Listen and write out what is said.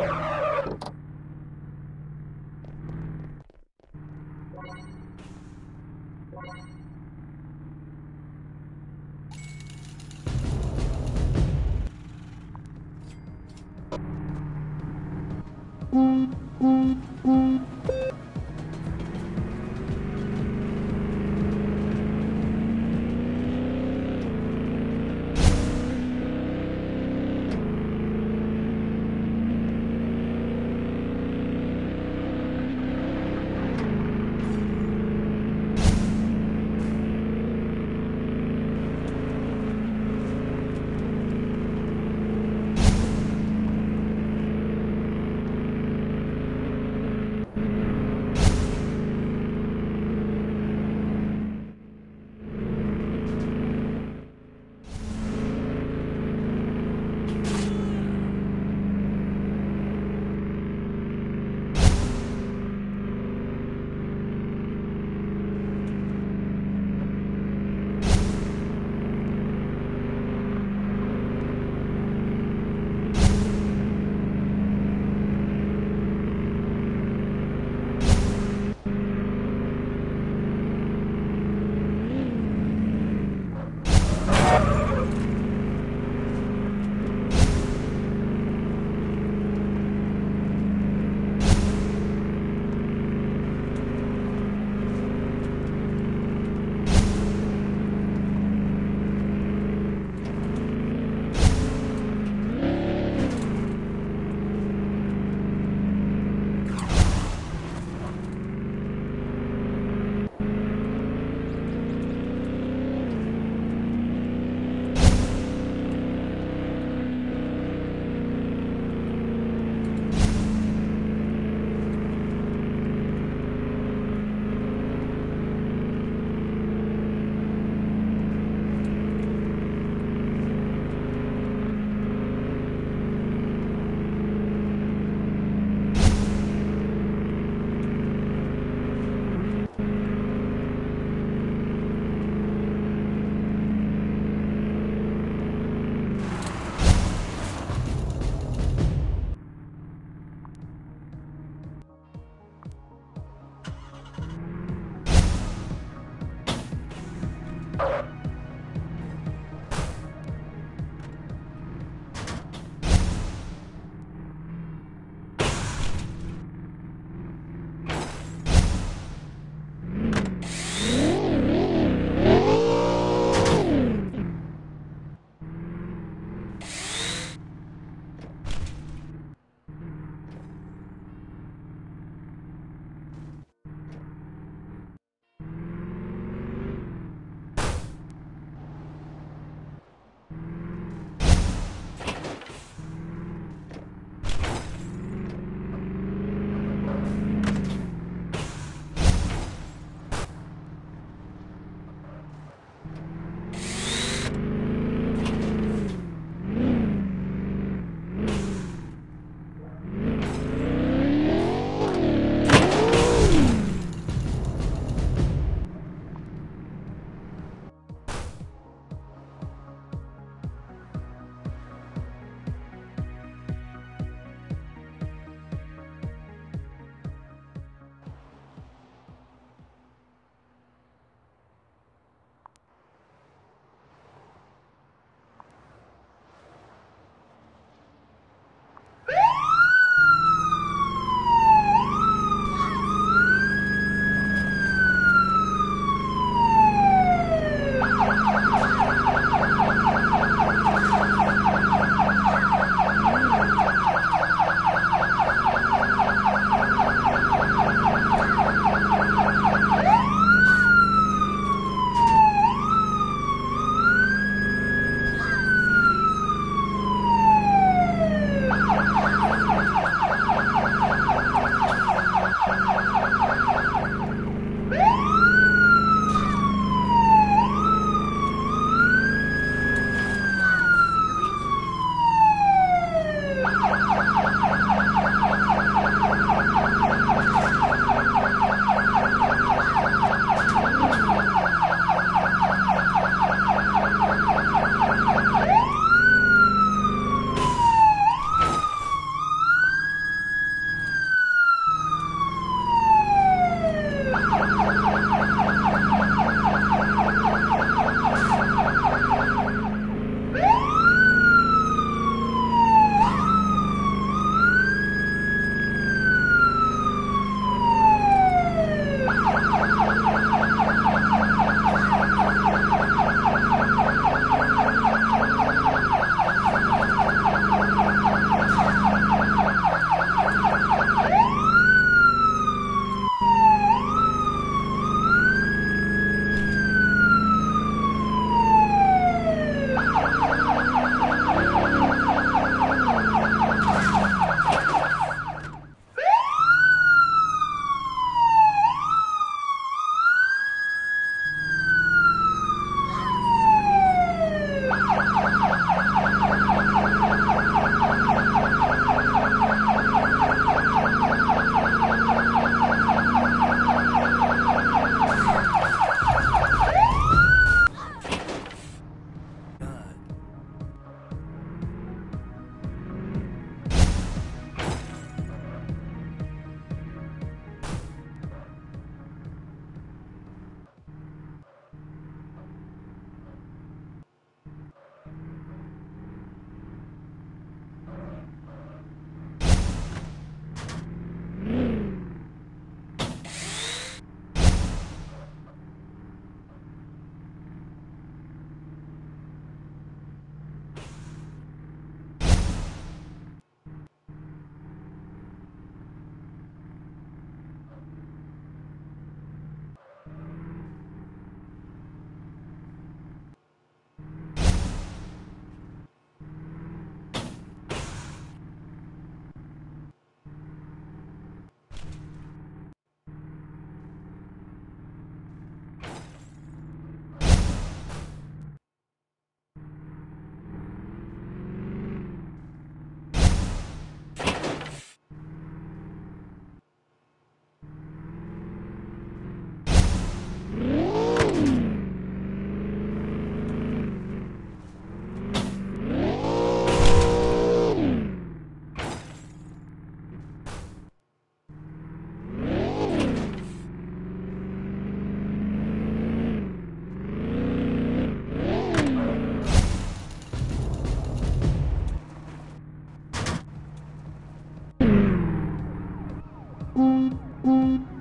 you うん。